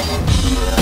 Yeah.